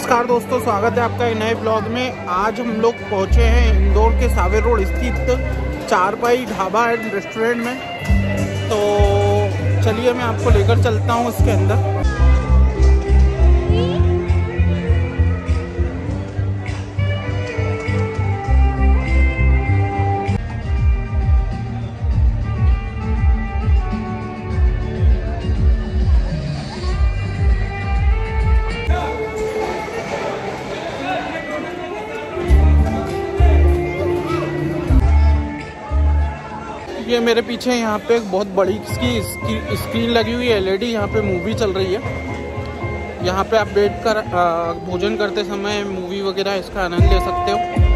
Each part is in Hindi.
नमस्कार दोस्तों, स्वागत है आपका नए ब्लॉग में। आज हम लोग पहुँचे हैं इंदौर के सावेर रोड स्थित चारपाई ढाबा एंड रेस्टोरेंट में। तो चलिए मैं आपको लेकर चलता हूँ इसके अंदर। ये मेरे पीछे यहाँ पे एक बहुत बड़ी इसकी स्क्रीन लगी हुई है एलईडी यहाँ पे मूवी चल रही है। यहाँ पे आप बैठ कर भोजन करते समय मूवी वगैरह इसका आनंद ले सकते हो।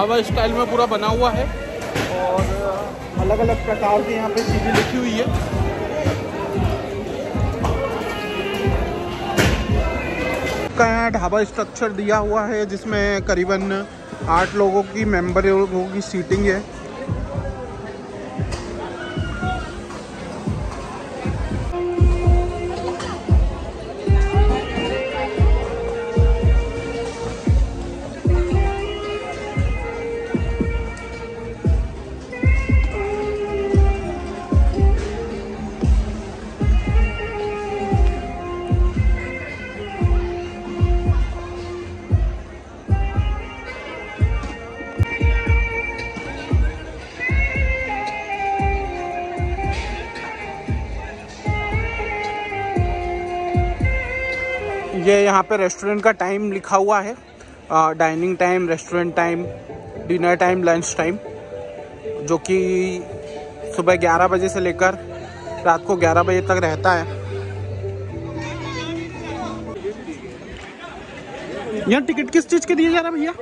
ये स्टाइल में पूरा बना हुआ है। और अलग अलग प्रकार की यहाँ पे चीज़ें लिखी हुई है। ढाबा स्ट्रक्चर दिया हुआ है, जिसमें करीबन आठ लोगों की मेंबर लोगों की सीटिंग है। यहाँ पे रेस्टोरेंट का टाइम लिखा हुआ है। Dining time, restaurant time, dinner time, lunch time, जो कि सुबह 11 बजे से लेकर रात को 11 बजे तक रहता है। यहाँ टिकट किस चीज़ के दिए जा रहा है भैया?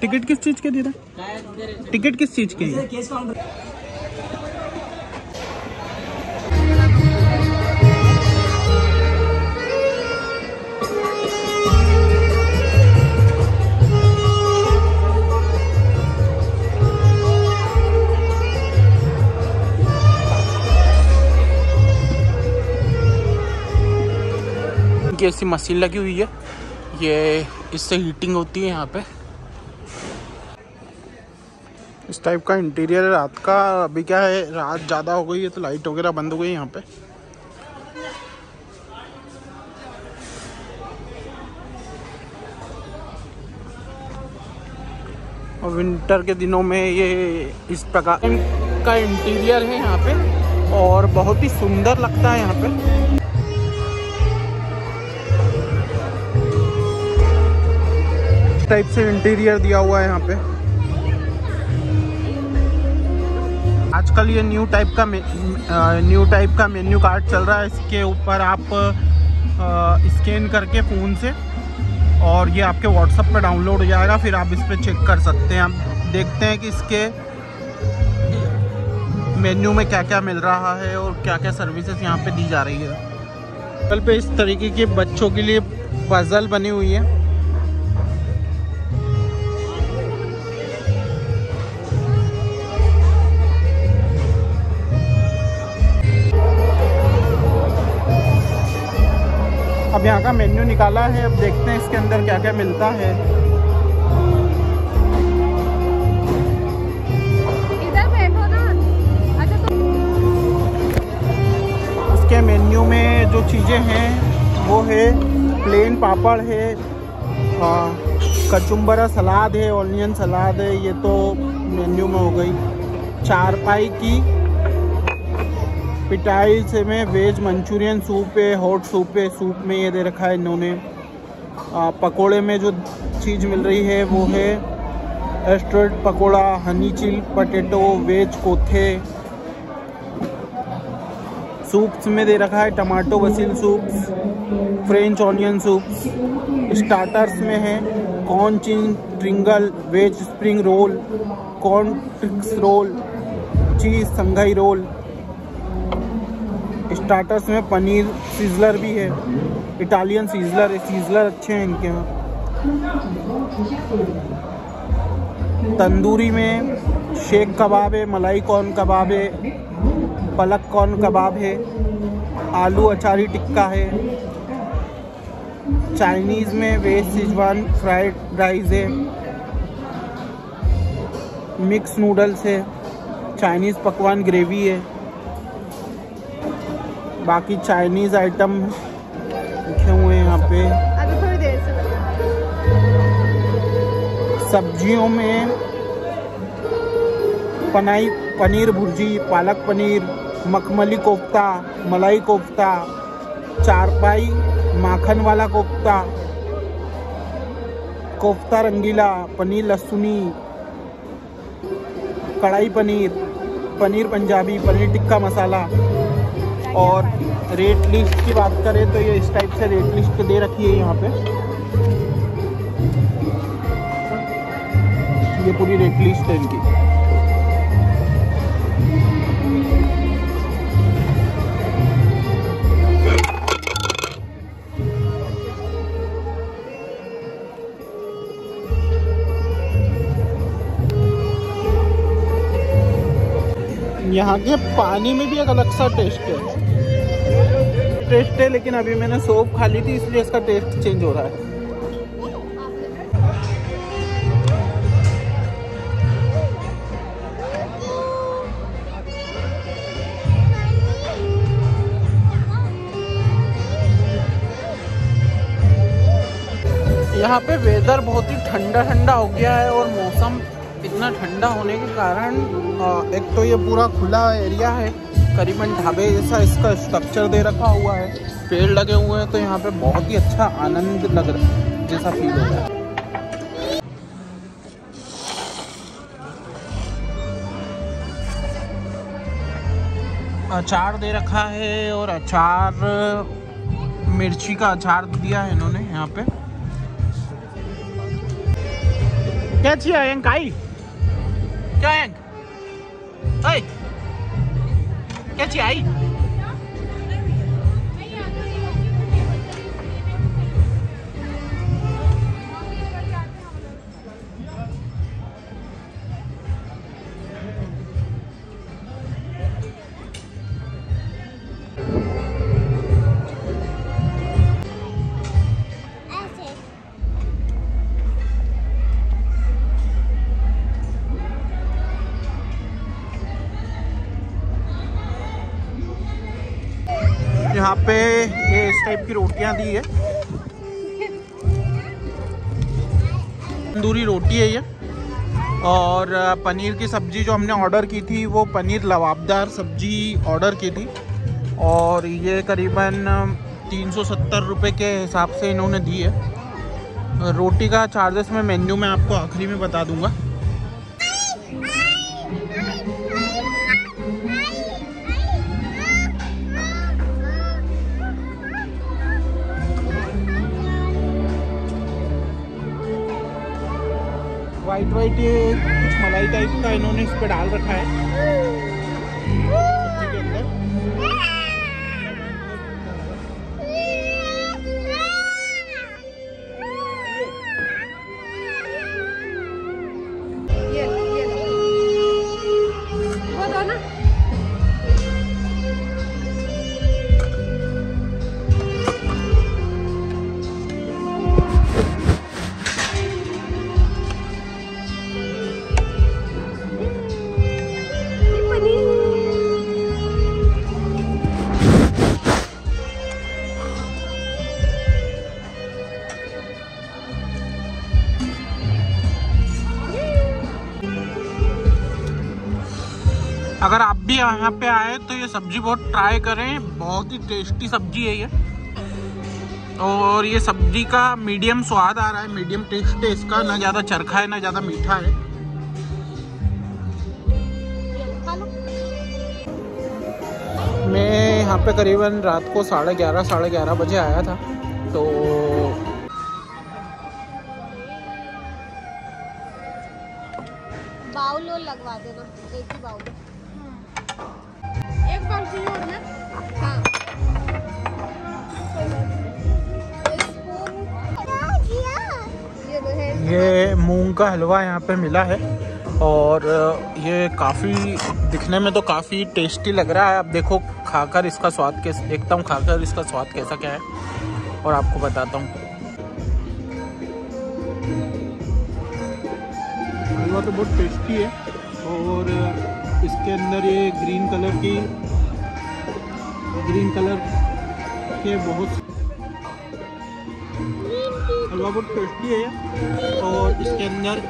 टिकट किस चीज़ के दे रहा टिकट किस चीज़ के है ऐसी मशीन लगी हुई है। ये, इससे हीटिंग होती है यहाँ पे। इस टाइप का इंटीरियर रात का, अभी क्या है, रात ज़्यादा हो गई है तो लाइट वगैरह बंद हो गई है यहाँ पे। और विंटर के दिनों में ये इस प्रकार का इंटीरियर है यहाँ पे। और बहुत ही सुंदर लगता है यहाँ पे। टाइप से इंटीरियर दिया हुआ है यहाँ पे। आजकल ये न्यू टाइप का न्यू टाइप का मेन्यू कार्ड चल रहा है। इसके ऊपर आप स्कैन करके फ़ोन से और ये आपके व्हाट्सअप पे डाउनलोड हो जाएगा। फिर आप इस पर चेक कर सकते हैं। आप देखते हैं कि इसके मेन्यू में क्या क्या मिल रहा है और क्या क्या सर्विसेज़ यहाँ पे दी जा रही है। कल पे इस तरीके के बच्चों के लिए पजल बनी हुई है। अब यहाँ का मेन्यू निकाला है अब देखते हैं इसके अंदर क्या क्या मिलता है। इधर बैठो ना। अच्छा तो इसके मेन्यू में जो चीज़ें हैं वो है प्लेन पापड़ है कचुम्बरा सलाद है ऑनियन सलाद है ये तो मेन्यू में हो गई। चारपाई की पिटाई से में वेज मंचूरियन सूप है हॉट सूप है सूप में ये दे रखा है इन्होंने। पकोड़े में जो चीज़ मिल रही है वो है एस्ट्रेड pakora, honey chilli, potato, veg कोथे soups में दे रखा है tomato basil soups, french onion soups. Starters में है corn chin triangle, veg spring roll, corn tricks roll, cheese Shanghai roll. Starters में पनीर सीजलर भी है। इटालियन सीजलर है। सीजलर अच्छे हैं इनके यहाँ। तंदूरी में शेख कबाब है, मलाई कॉर्न कबाब है, पलक कॉर्न कबाब है, आलू अचारी टिक्का है। चाइनीज़ में वेज सिजवान फ्राइड राइस है। मिक्स नूडल्स है। चाइनीज़ पकवान ग्रेवी है। बाकी चाइनीज़ आइटम लिखे हुए हैं यहाँ पे। सब्जियों में पनाई पनीर भुर्जी पालक पनीर मखमली कोफ्ता मलाई कोफ्ता चारपाई माखन वाला कोफ्ता कोफ्ता रंगीला पनीर लहसुनी कढ़ाई पनीर पनीर पंजाबी पनीर टिक्का मसाला। और रेट लिस्ट की बात करें तो ये इस टाइप से रेट लिस्ट दे रखी है यहाँ पे। ये पूरी रेट लिस्ट है इनकी। यहाँ के पानी में भी एक अलग सा टेस्ट है। टेस्ट है, लेकिन अभी मैंने सोप खा ली थी, इसलिए इसका टेस्ट चेंज हो रहा है। यहाँ पे वेदर बहुत ही ठंडा ठंडा हो गया है और मौसम इतना ठंडा होने के कारण एक तो ये पूरा खुला एरिया है। करीबन ढाबे जैसा इसका स्ट्रक्चर दे रखा हुआ है। पेड़ लगे हुए हैं तो यहाँ पे बहुत ही अच्छा आनंद लग रहा है, जैसा फील हो रहा है। अचार दे रखा है और अचार, मिर्ची का अचार दिया है इन्होंने यहाँ पे। क्या चाहिए यंग काई क्या यंग ओए क्या चाहिए यहाँ पे ये इस टाइप की रोटियाँ दी है। तंदूरी रोटी है ये। और पनीर की सब्ज़ी जो हमने ऑर्डर की थी, वो पनीर लवाबदार सब्ज़ी ऑर्डर की थी। और ये करीबन तीन सौ सत्तर रुपये के हिसाब से इन्होंने दी है। रोटी का चार्जेस मैं मेन्यू में आपको आखिरी में बता दूँगा। वाइट वाइट कुछ मलाई टाइप का इन्होंने इस पर डाल रखा है। अगर आप भी यहाँ पे आए तो ये सब्ज़ी बहुत ट्राई करें। बहुत ही टेस्टी सब्ज़ी है ये। और ये सब्ज़ी का मीडियम स्वाद आ रहा है। मीडियम टेस्ट है इसका। ना ज़्यादा चरखा है, ना ज़्यादा मीठा है। मैं यहाँ पे करीबन रात को साढ़े ग्यारह साढ़े ग्यारह बजे आया था। तो बाउल लगवा देना एक ही बाउल। ये मूंग का हलवा यहाँ पे मिला है और ये काफ़ी दिखने में तो काफ़ी टेस्टी लग रहा है। आप देखो, खाकर इसका स्वाद कैसे देखता हूँ खाकर इसका स्वाद कैसा क्या है, और आपको बताता हूँ। हलवा तो बहुत टेस्टी है, और इसके अंदर ये ग्रीन कलर की ग्रीन कलर के बहुत हलवा बहुत टेस्टी है और इसके अंदर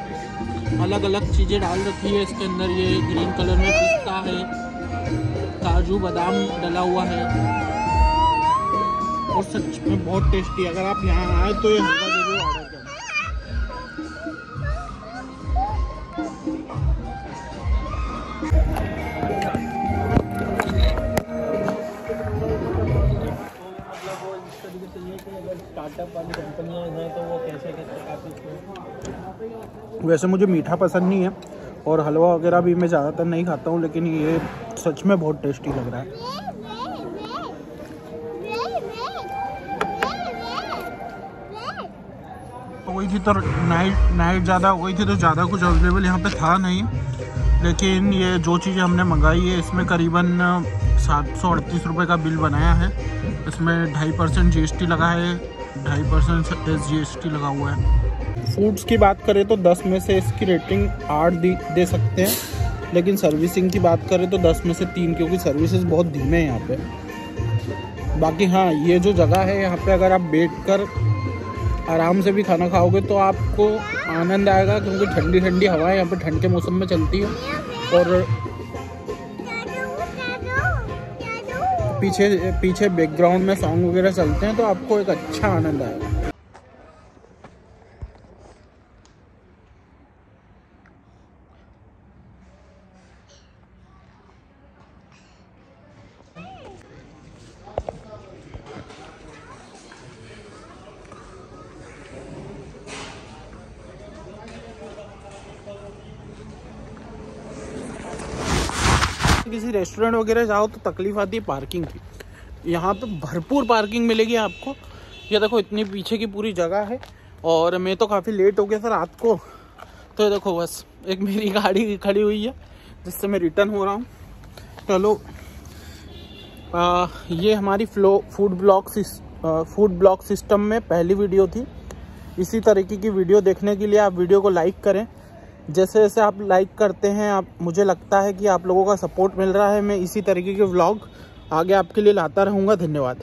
अलग अलग चीज़ें डाल रखी है। इसके अंदर ये ग्रीन कलर में पिस्ता है, काजू बादाम डला हुआ है। और सच में बहुत टेस्टी है। अगर आप यहाँ आए तो ये हलवा वाली कंपनियाँ हैं तो वो कैसे वैसे मुझे मीठा पसंद नहीं है, और हलवा वगैरह भी मैं ज़्यादातर नहीं खाता हूँ, लेकिन ये सच में बहुत टेस्टी लग रहा है। हो गई थी तो नाइट नाइट ज़्यादा हो गई थी तो ज़्यादा कुछ अवेलेबल यहाँ पे था नहीं, लेकिन ये जो चीज़ें हमने मंगाई है, इसमें करीबन सात सौ अड़तीस रुपये का बिल बनाया है, इसमें ढाई परसेंट जी लगा है ढाई परसेंट एस जी लगा हुआ है। फूड्स की बात करें तो 10 में से इसकी रेटिंग आठ दे सकते हैं। लेकिन सर्विसिंग की बात करें तो 10 में से तीन, क्योंकि सर्विसेज़ बहुत धीमे हैं यहाँ पे। बाकी हाँ ये जो जगह है यहाँ पे अगर आप बैठ कर आराम से भी खाना खाओगे तो आपको आनंद आएगा, क्योंकि ठंडी ठंडी हवाएँ यहाँ पे ठंड के मौसम में चलती है। और पीछे पीछे बैकग्राउंड में सॉन्ग वगैरह चलते हैं तो आपको एक अच्छा आनंद आएगा। किसी रेस्टोरेंट वगैरह जाओ तो तकलीफ़ आती है पार्किंग की। यहाँ पे भरपूर पार्किंग मिलेगी आपको। ये देखो इतनी पीछे की पूरी जगह है और मैं तो काफ़ी लेट हो गया था रात को। तो ये देखो बस एक मेरी गाड़ी खड़ी हुई है जिससे मैं रिटर्न हो रहा हूँ। चलो आ, ये हमारी flow food block food block system में पहली वीडियो थी। इसी तरीके की वीडियो देखने के लिए आप वीडियो को लाइक करें। जैसे जैसे आप लाइक करते हैं, आप, मुझे लगता है कि आप लोगों का सपोर्ट मिल रहा है। मैं इसी तरीके के व्लॉग आगे आपके लिए लाता रहूँगा। धन्यवाद।